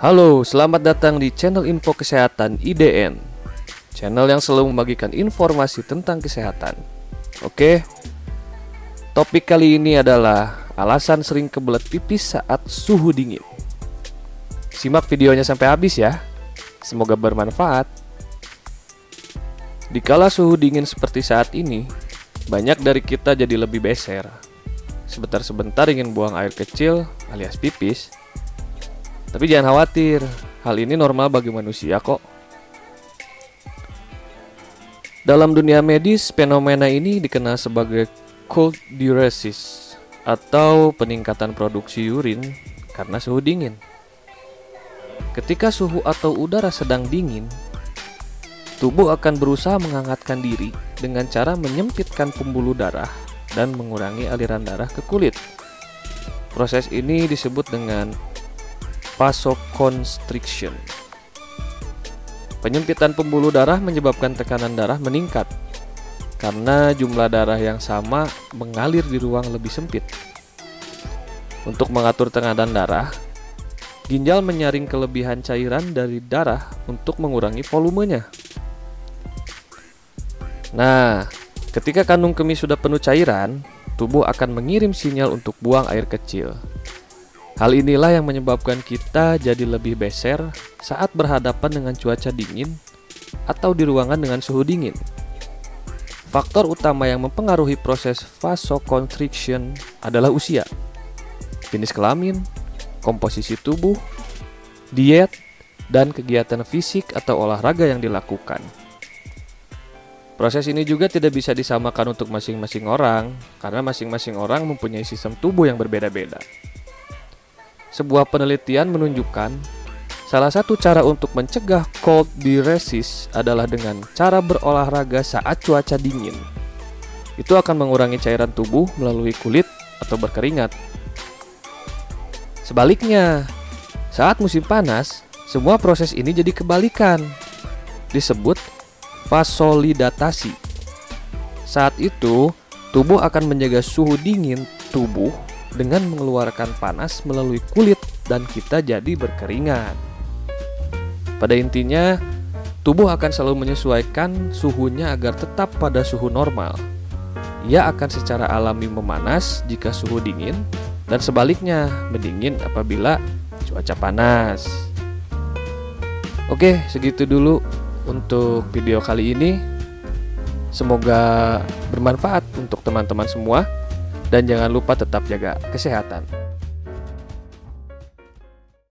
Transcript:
Halo, selamat datang di channel Info Kesehatan IDN. Channel yang selalu membagikan informasi tentang kesehatan. Oke. Topik kali ini adalah alasan sering kebelet pipis saat suhu dingin. Simak videonya sampai habis ya. Semoga bermanfaat. Dikala suhu dingin seperti saat ini, banyak dari kita jadi lebih beser. Sebentar-sebentar ingin buang air kecil alias pipis, tapi jangan khawatir, hal ini normal bagi manusia kok. Dalam dunia medis, fenomena ini dikenal sebagai cold diuresis atau peningkatan produksi urin karena suhu dingin. Ketika suhu atau udara sedang dingin, tubuh akan berusaha menghangatkan diri dengan cara menyempitkan pembuluh darah dan mengurangi aliran darah ke kulit. Proses ini disebut dengan vasoconstriction. Penyempitan pembuluh darah menyebabkan tekanan darah meningkat karena jumlah darah yang sama mengalir di ruang lebih sempit. Untuk mengatur tekanan darah, ginjal menyaring kelebihan cairan dari darah untuk mengurangi volumenya. Nah, ketika kandung kemih sudah penuh cairan, tubuh akan mengirim sinyal untuk buang air kecil. Hal inilah yang menyebabkan kita jadi lebih beser saat berhadapan dengan cuaca dingin atau di ruangan dengan suhu dingin. Faktor utama yang mempengaruhi proses vasoconstriction adalah usia, jenis kelamin, komposisi tubuh, diet, dan kegiatan fisik atau olahraga yang dilakukan. Proses ini juga tidak bisa disamakan untuk masing-masing orang, karena masing-masing orang mempunyai sistem tubuh yang berbeda-beda. Sebuah penelitian menunjukkan salah satu cara untuk mencegah cold diuresis adalah dengan cara berolahraga saat cuaca dingin. Itu akan mengurangi cairan tubuh melalui kulit atau berkeringat. Sebaliknya, saat musim panas, semua proses ini jadi kebalikan. Disebut vasolidatasi. Saat itu, tubuh akan menjaga suhu dingin tubuh dengan mengeluarkan panas melalui kulit dan kita jadi berkeringat. Pada intinya, tubuh akan selalu menyesuaikan suhunya agar tetap pada suhu normal. Ia akan secara alami memanas jika suhu dingin dan sebaliknya mendingin apabila cuaca panas. Oke, segitu dulu untuk video kali ini. Semoga bermanfaat untuk teman-teman semua. Dan jangan lupa tetap jaga kesehatan.